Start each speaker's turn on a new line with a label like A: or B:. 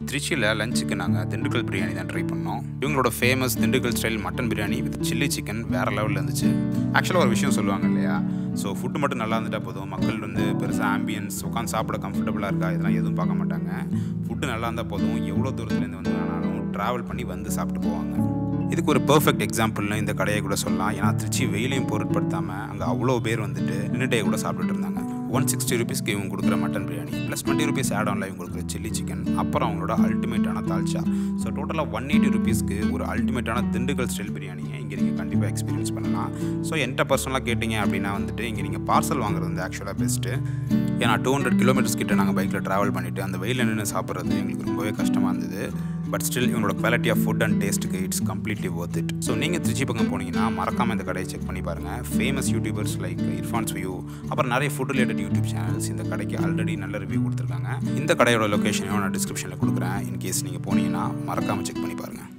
A: திருச்சியில் லஞ்சுக்கு நாங்கள் திண்டுக்கல் பிரியாணி தான் ட்ரை பண்ணோம். இவங்களோட famous Dindigul style mutton biryani with chilli chicken வேறு லெவலில் இருந்துச்சு. ஆக்சுவலாக ஒரு விஷயம் சொல்லுவாங்க இல்லையா? ஸோ ஃபுட்டு மட்டும் நல்லா இருந்துட்டால் போதும். மக்கள் வந்து பெருசாக ஆம்பியன்ஸ் உட்காந்து சாப்பிட கம்ஃபர்டபுளாக இருக்கா? இதெல்லாம் எதுவும் பார்க்க மாட்டாங்க. ஃபுட்டு நல்லா இருந்தால் போதும். எவ்வளோ தூரத்துலேருந்து வந்து வேணாலும் ட்ராவல் பண்ணி வந்து சாப்பிட்டு போவாங்க. இதுக்கு ஒரு பர்ஃபெக்ட் எக்ஸாம்பிள்னு இந்த கடையை கூட சொல்லலாம். ஏன்னா திருச்சி வெயிலையும் பொருட்படுத்தாமல் அங்கே அவ்வளோ பேர் வந்துட்டு நின்றுட்டே கூட சாப்பிட்டுட்டு இருந்தாங்க. ஒன் சிக்ஸ்டி ருபீஸ்க்கு இவங்க கொடுக்குற mutton biryani plus twenty rupees add ஆனில் இவங்க கொடுக்குற சில்லி சிக்கன் அப்புறம் அவங்களோட அல்டிமேட்டான தால்ச்சா ஸோ டோட்டலாக ஒன் எயிட்டி ருபீஸ்க்கு ஒரு அல்டிமேட்டான திண்டுக்கல் ஸ்டைல் பிரியாணியை இங்கே நீங்கள் கண்டிப்பாக எக்ஸ்பீரியன்ஸ் பண்ணலாம்? ஸோ என்கிட்ட பர்சனலாக கேட்டிங்க அப்படின்னா வந்துட்டு இங்கே நீங்கள் பார்சல் வாங்குறது வந்து ஆக்சுவலாக பெஸ்ட்டு ஏன்னா டூ ஹண்ட்ரட் கிலோமீட்டர்ஸ் கிட்ட நாங்கள் பைக்கில் ட்ராவல் பண்ணிவிட்டு அந்த வெயில் நின்று சாப்பிட்றது எங்களுக்கு ரொம்பவே கஷ்டமாக இருந்தது. பட் ஸ்டில் இவங்களோட குவாலிட்டி ஆஃப் ஃபுட் அண்ட் டேஸ்ட்டுக்கு it's completely worth it so நீங்கள் திருச்சி பக்கம் போனீங்கன்னா மறக்காமல் இந்த கடையை செக் பண்ணி பாருங்கள் famous youtubers like Irfan's view அப்புறம் நிறைய ஃபுட் ரிலேட்டட் யூடியூப் சேனல்ஸ் இந்த கடைக்கு ஆல்ரெடி நல்ல ரிவ்யூ கொடுத்துருக்காங்க. இந்த கடையோட லொக்கேஷனையும் நான் டிஸ்கிரிப்ஷனில் கொடுக்குறேன். இன்கேஸ் நீங்கள் போனீங்கன்னா மறக்காமல் செக் பண்ணி பாருங்கள்